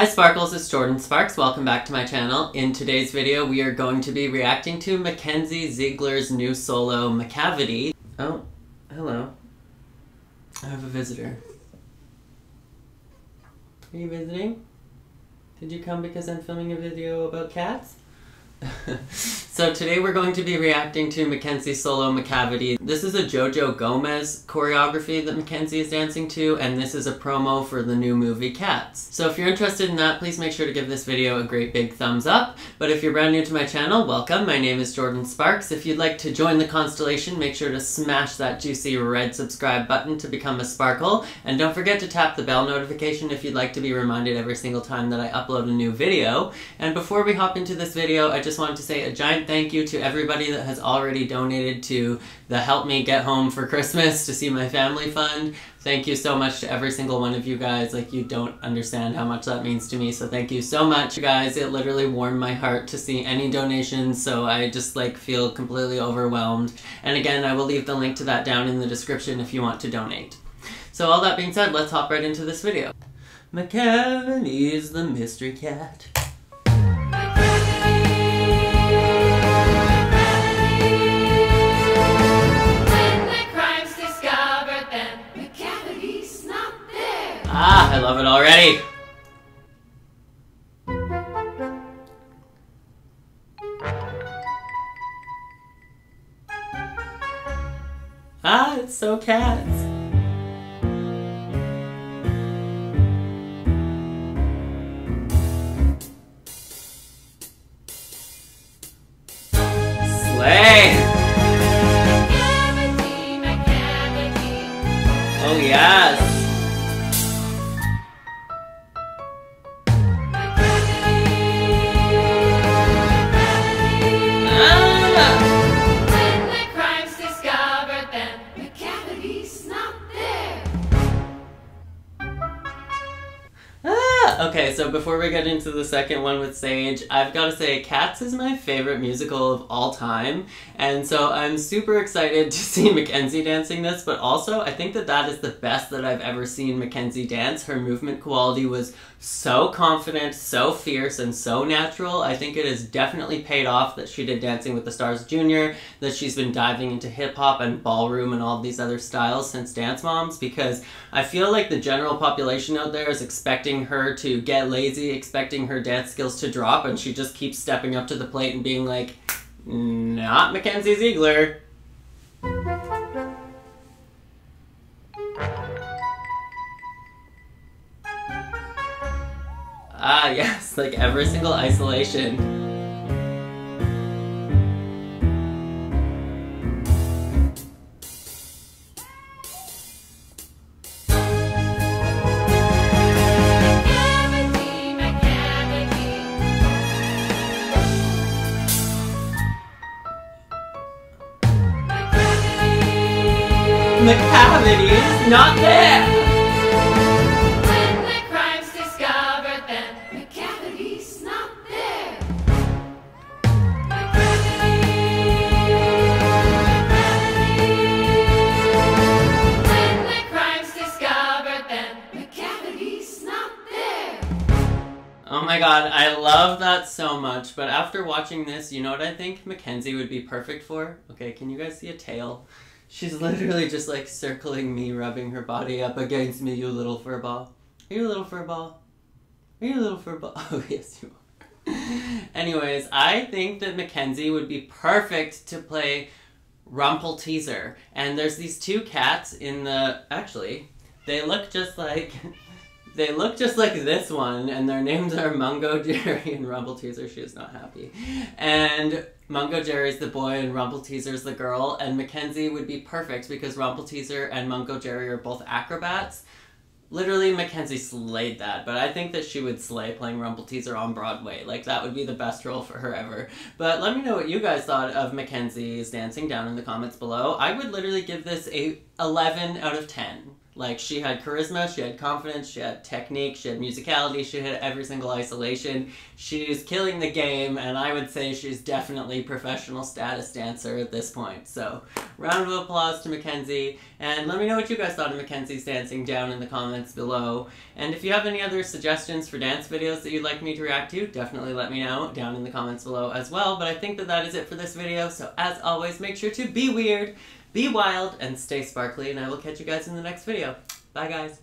Hi Sparkles, it's Jordan Sparks. Welcome back to my channel. In today's video, we are going to be reacting to Mackenzie Ziegler's new solo, Macavity. Oh, hello. I have a visitor. Are you visiting? Did you come because I'm filming a video about cats? so today we're going to be reacting to Mackenzie's solo Macavity. This is a Jojo Gomez choreography that Mackenzie is dancing to, and this is a promo for the new movie Cats. So if you're interested in that, please make sure to give this video a great big thumbs up. But if you're brand new to my channel, welcome. My name is Jordan Sparks. If you'd like to join the constellation, make sure to smash that juicy red subscribe button to become a Sparkle. And don't forget to tap the bell notification if you'd like to be reminded every single time that I upload a new video. And before we hop into this video, I just just wanted to say a giant thank you to everybody that has already donated to the Help Me Get Home for Christmas to see my family fund. Thank you so much to every single one of you guys. Like, you don't understand how much that means to me, so thank you so much, you guys. It literally warmed my heart to see any donations, so I just, like, feel completely overwhelmed. And again, I will leave the link to that down in the description if you want to donate. So all that being said, let's hop right into this video. Macavity is the mystery cat. I love it already. Ah, it's so cats. Slay! Oh yes! Okay, so before we get into the second one with Sage, I've got to say Cats is my favorite musical of all time, and so I'm super excited to see Mackenzie dancing this, but also I think that that is the best that I've ever seen Mackenzie dance. Her movement quality was so confident, so fierce, and so natural. I think it has definitely paid off that she did Dancing with the Stars Junior, that she's been diving into hip hop and ballroom and all these other styles since Dance Moms, because I feel like the general population out there is expecting her to get lazy expecting her dance skills to drop, and she just keeps stepping up to the plate and being like, not Mackenzie Ziegler. Ah, yes, like every single isolation. The cavities, not there. When the crime's discovered, then Macavity's not there. When the crime's discovered, then the not there. Oh my god, I love that so much, but after watching this, you know what I think Mackenzie would be perfect for? Okay, can you guys see a tail? She's literally just like circling me, rubbing her body up against me, you little furball. Are you a little furball? Are you a little furball? Oh, yes, you are. Anyways, I think that Mackenzie would be perfect to play Rumpleteazer. And there's these two cats in the. Actually, they look just like. They look just like this one, and their names are Mungo Jerry and Rumpleteazer. She is not happy. And Mungojerrie's the boy and Rumpleteazer's the girl, and Mackenzie would be perfect because Rumpleteazer and Mungojerrie are both acrobats. Literally, Mackenzie slayed that, but I think that she would slay playing Rumpleteazer on Broadway. Like, that would be the best role for her ever. But let me know what you guys thought of Mackenzie's dancing down in the comments below. I would literally give this a 11 out of 10. Like she had charisma, she had confidence, she had technique, she had musicality, she had every single isolation. She's killing the game, and I would say she's definitely professional status dancer at this point. So, round of applause to Mackenzie, and let me know what you guys thought of Mackenzie's dancing down in the comments below. And if you have any other suggestions for dance videos that you'd like me to react to, definitely let me know down in the comments below as well. But I think that that is it for this video. So as always, make sure to be weird, be wild, and stay sparkly. And I will catch you guys in the next video. Bye guys.